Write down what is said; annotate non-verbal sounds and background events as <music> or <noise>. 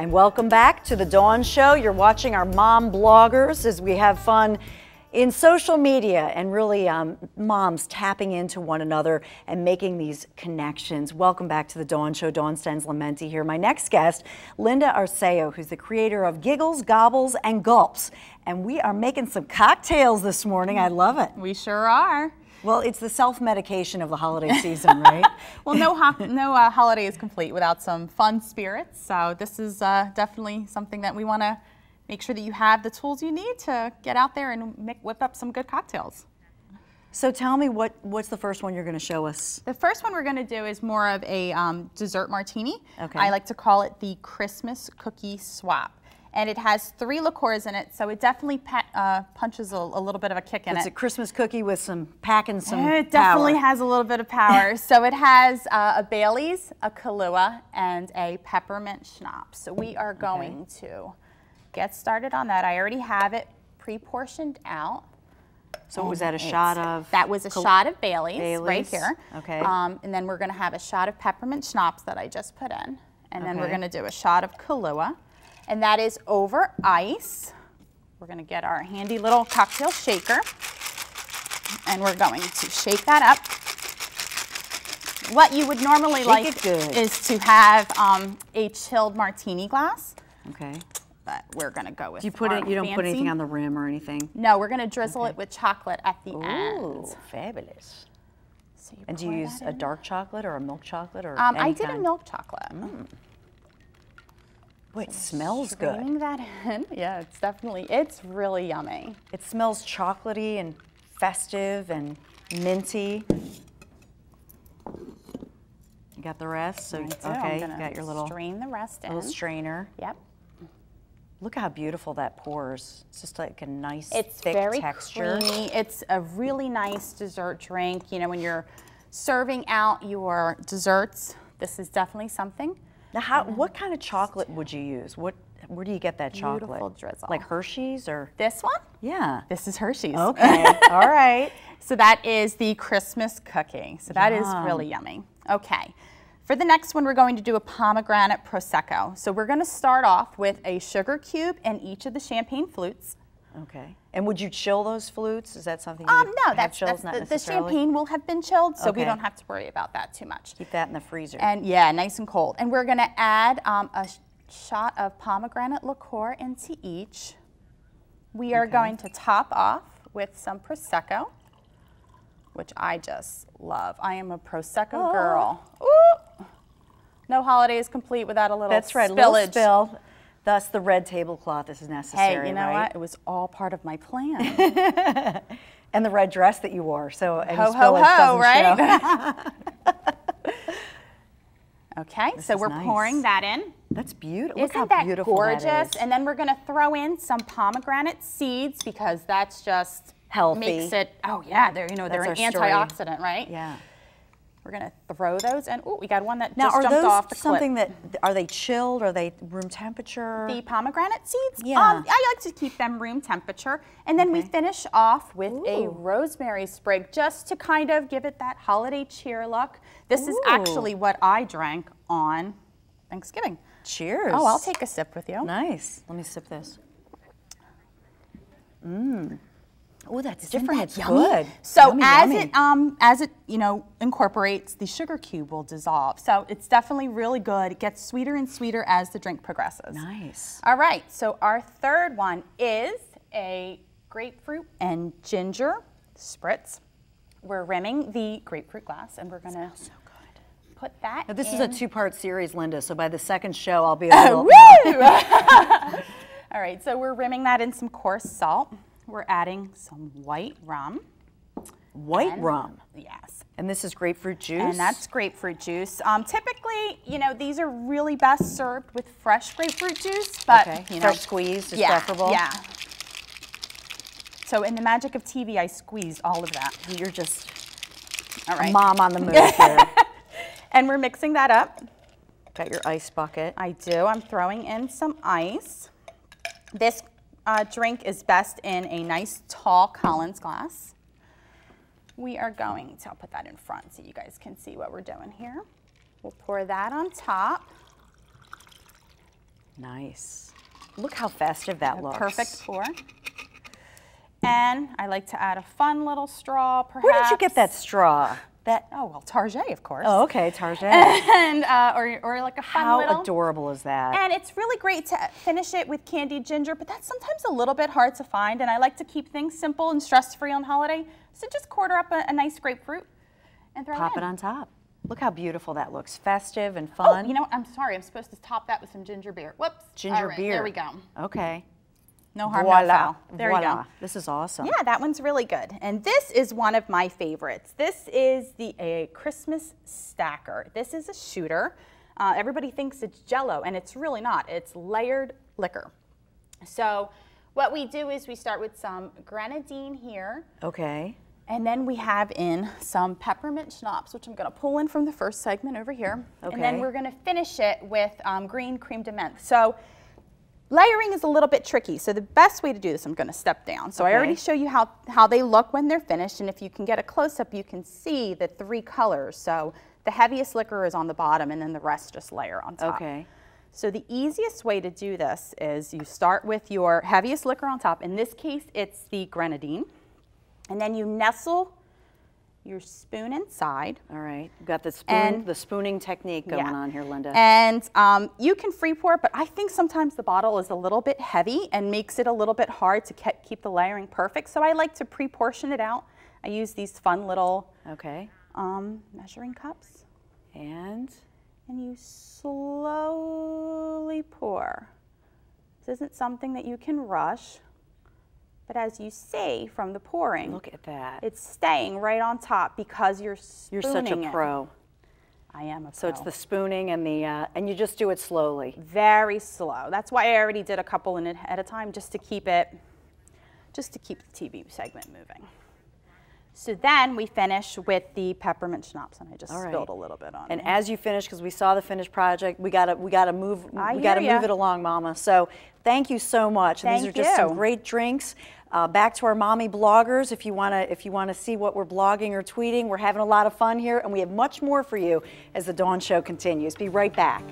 And welcome back to the Dawn Show. You're watching our mom bloggers as we have fun in social media and really um, moms tapping into one another and making these connections. Welcome back to the Dawn Show. Dawn Stensland Mendte here. My next guest, Linda Arceo, who's the creator of Giggles, Gobbles, and Gulps. And we are making some cocktails this morning. I love it. We sure are. Well, it's the self-medication of the holiday season, right? <laughs> well, no, no uh, holiday is complete without some fun spirits. So this is uh, definitely something that we want to make sure that you have the tools you need to get out there and whip up some good cocktails. So tell me what what's the first one you're going to show us? The first one we're going to do is more of a um, dessert martini. Okay. I like to call it the Christmas cookie swap and it has three liqueurs in it, so it definitely uh, punches a, a, little bit of a kick in it's it. It's a Christmas cookie with some packing some. It definitely power. has a little bit of power. <laughs> so it has uh, a Bailey's, a Kahlua, and a peppermint schnapps. So we are going okay. to get started on that. I already have it pre-portioned out. So was that a shot of? That was a shot of Bailey's, Bailey's, right here. Okay. Um, and then we're going to have a shot of peppermint schnapps that I just put in. And okay. then we're going to do a shot of Kahlua and that is over ice. We're gonna get our handy little cocktail shaker and we're going to shake that up. What you would normally shake like is to have um, a chilled martini glass. Okay. But we're gonna go with. Do you put it? You don't fancy. put anything on the rim or anything. No, we're gonna drizzle okay. it with chocolate at the Ooh, end. fabulous. So and do you use a dark chocolate or a milk chocolate or? Um, I did kind? a milk chocolate. Mm. Boy, it smells good. that in. <laughs> Yeah, it's definitely, it's really yummy. It smells chocolatey and festive and minty. You got the rest? So, okay, you got your little strain the rest in. Little strainer. Yep. Look how beautiful that pours. It's just like a nice it's thick very texture. Creamy. It's a really nice dessert drink. You know, when you're serving out your desserts, this is definitely something now, how, what kind of chocolate would you use? What, where do you get that chocolate? Beautiful drizzle. Like Hershey's or? This one? Yeah. This is Hershey's. Okay, <laughs> all right. So that is the Christmas cookie. So that Yum. is really yummy. Okay. For the next one, we're going to do a pomegranate prosecco. So we're going to start off with a sugar cube and each of the champagne flutes. Okay. And would you chill those flutes? Is that something you um, no, that's, chilled, that's the, the, champagne will have been chilled, so okay. we don't have to worry about that too much. Keep that in the freezer. And yeah, nice and cold. And we're gonna add um, a shot of pomegranate liqueur into each. We are okay. going to top off with some Prosecco, which I just love. I am a Prosecco oh. girl. Ooh. No holiday is complete without a little That's right, spillage. little spill. Thus, the red tablecloth is necessary. Hey, you know right? what? It was all part of my plan. <laughs> and the red dress that you wore, so any ho ho ho, right? <laughs> okay, this so we're nice. pouring that in. That's beautiful. Isn't Look that beautiful gorgeous? That and then we're going to throw in some pomegranate seeds because that's just healthy. Makes it. Oh yeah, they're you know they're an antioxidant, right? Yeah. We're gonna throw those and oh, we got one that now, just jumped those off the something clip. that are they chilled? Are they room temperature? The pomegranate seeds? Yeah. Um, I like to keep them room temperature. And then okay. we finish off with Ooh. a rosemary sprig just to kind of give it that holiday cheer look. This Ooh. is actually what I drank on Thanksgiving. Cheers. Oh, I'll take a sip with you. Nice. Let me sip this. Mmm. Oh, that's Isn't different. That it's yummy? good. So yummy, as yummy. it um as it you know incorporates, the sugar cube will dissolve. So it's definitely really good. It gets sweeter and sweeter as the drink progresses. Nice. All right. So our third one is a grapefruit and ginger spritz. We're rimming the grapefruit glass, and we're gonna so put that. Now, this in. is a two-part series, Linda. So by the second show, I'll be able. <laughs> Woo! <laughs> <laughs> All right. So we're rimming that in some coarse salt. We're adding some white rum. White and, rum? Yes. And this is grapefruit juice? And that's grapefruit juice. Um, typically, you know, these are really best served with fresh grapefruit juice, but, okay. you know. Fresh squeezed is yeah, preferable? Yeah. So in the magic of TV, I squeezed all of that. You're just all right. mom on the move <laughs> here. and we're mixing that up. Got your ice bucket. I do. I'm throwing in some ice. This uh, drink is best in a nice tall Collins glass. We are going to, I'll put that in front so you guys can see what we're doing here. We'll pour that on top. Nice. Look how festive that looks. Perfect pour. And I like to add a fun little straw, perhaps. Where did you get that straw? That Oh, well, Target, of course. Oh, okay, Target. <laughs> And, uh, or, or like a fun How little. adorable is that? And it's really great to finish it with candied ginger, but that's sometimes a little bit hard to find. And I like to keep things simple and stress-free on holiday. So just quarter up a, a nice grapefruit and throw Pop it it on top. Look how beautiful that looks. Festive and Oh, fun. you know what? I'm sorry. I'm supposed to top that with some ginger beer. Whoops. Ginger All right, beer. There we go. Okay. No harm, Voila. no foul. There Voila. you go. This is awesome. Yeah, that one's really good. And this is one of my favorites. This is the a Christmas stacker. This is a shooter. Uh, everybody thinks it's jello, and it's really not. It's layered liquor. So what we do is we start with some grenadine here, Okay. and then we have in some peppermint schnapps, which I'm going to pull in from the first segment over here. Okay. And then we're going to finish it with um, green creme de menthe. So layering is a little bit tricky. So the best way to do this, I'm going to step down. So I already show you how, how they look when they're finished. And if you can get a close-up, you can see the three colors. So the heaviest liquor is on the bottom, and then the rest just layer on top. Okay. So the easiest way to do this is you start with your heaviest liquor on top. In this case, it's the grenadine. And then you nestle your spoon inside. All right. You've got the spoon, And- the spooning technique going Yeah. on here, Linda. And um, you can free pour, but I think sometimes the bottle is a little bit heavy and makes it a little bit hard to ke- keep the layering perfect. So I like to pre-portion it out. I use these fun little okay. um, measuring cups. And and you slowly pour. This isn't something that you can rush, but as you see from the pouring, look at that. it's staying right on top because you're You're such a it. pro. I am a So it's the spooning and the uh, and you just do it slowly. very slow. That's why I already did a couple in it at a time just to keep it, just to keep the TV segment moving. So then we finish with the peppermint schnapps, and I just right. spilled a little bit on And it. as you finish, because we saw the finished project, we gotta we gotta move I we gotta move it along, Mama. So thank you so much. And these Thank are just some great drinks. Uh, back to our mommy bloggers. If you wanna if you wanna see what we're blogging or tweeting, we're having a lot of fun here, and we have much more for you as the Dawn Show continues. Be right back.